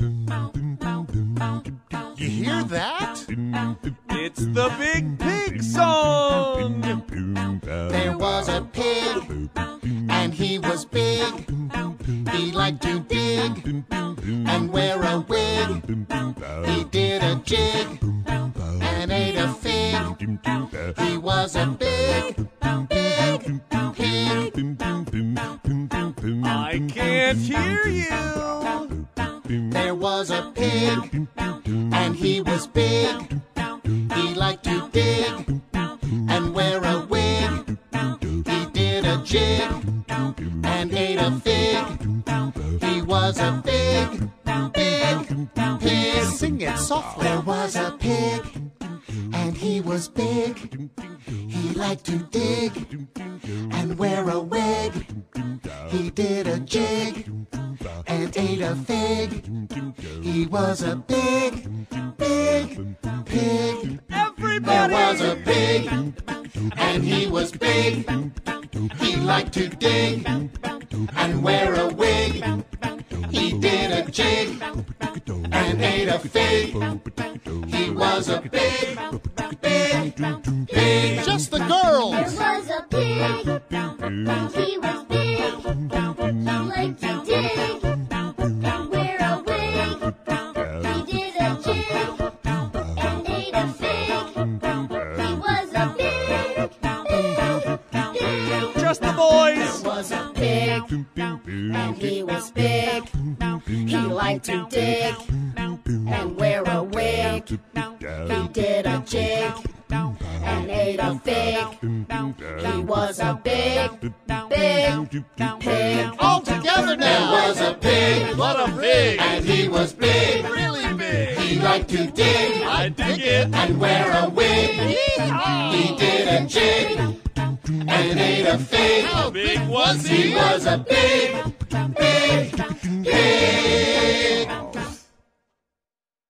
You hear that? It's the Big Pig song! There was a pig, and he was big. He liked to dig and wear a wig. He did a jig and ate a fig. He was a big, big pig. I can't hear you! There was a pig, and he was big. He liked to dig and wear a wig. He did a jig and ate a fig. He was a big, big pig. Sing it softly. There was a pig, and he was big. He liked to dig and wear a wig. He did a jig and ate a fig. He was a big, big pig. There Everybody! was a pig, and he was big. He liked to dig and wear a wig. He did a jig and ate a fig. He was a big, big pig. Just the girls. There was a pig, and he was and he was big. He liked to dig and wear a wig. He did a jig and ate a fig. He was a big, big pig. All together There now. was a pig, What a pig! and he was big. Really big! He liked to dig I dig it! and wear a wig. He did a jig Terminator Fig. How big was he? He was a big, big, big.